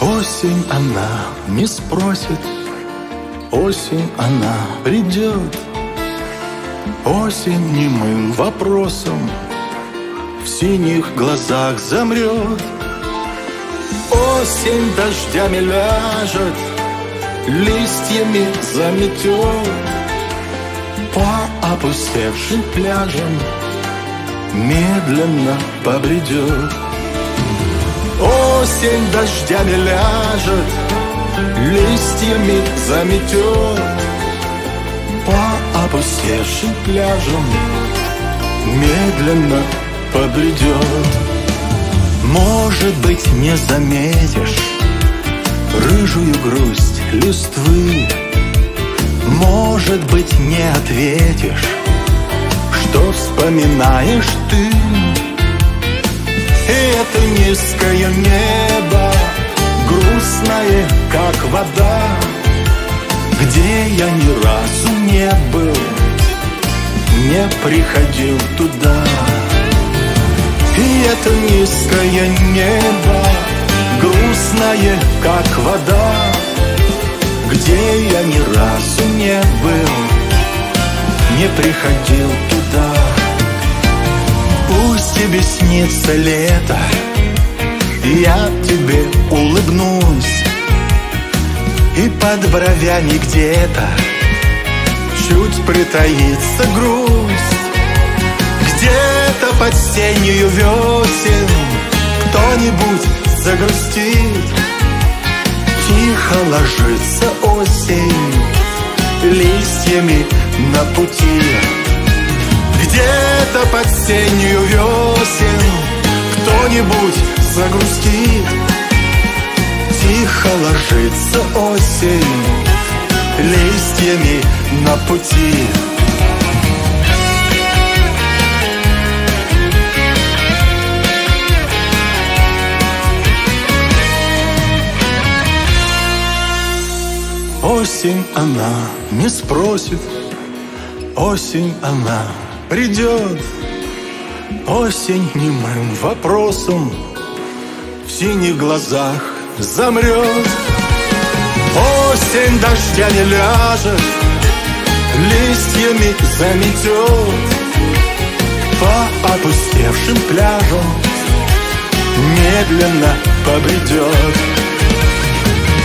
Осень она не спросит, осень она придет. Осень немым вопросом в синих глазах замрет. Осень дождями ляжет, листьями заметет По опустевшим пляжам медленно побредет Осень дождями ляжет, листьями заметет. По опустевшим пляжам медленно побредет Может быть, не заметишь Рыжую грусть листвы. Может быть, не ответишь Что вспоминаешь ты Это низкое небо Грустное, как вода. Где я ни разу не был Не приходил туда. И это низкое небо Грустное, как вода. Где я ни разу не был Не приходил туда Пусть тебе снится лето Я тебе улыбнусь. И под бровями где-то Чуть притаится грусть. Где-то под сенью весен Кто-нибудь загрустит. Тихо ложится осень Листьями на пути Где-то под сенью весен Кто-нибудь загрустит. Тихо ложится осень Листьями на пути. Осень она не спросит, осень она придет. Осень немым вопросом в синих глазах замрет. Осень дождями ляжет, листьями заметет По опустевшим пляжам медленно побредет.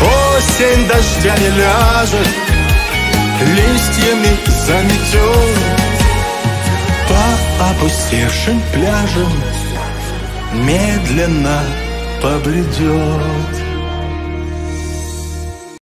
Осень дождями ляжет, листьями заметет опустевшим пляжам медленно побредет.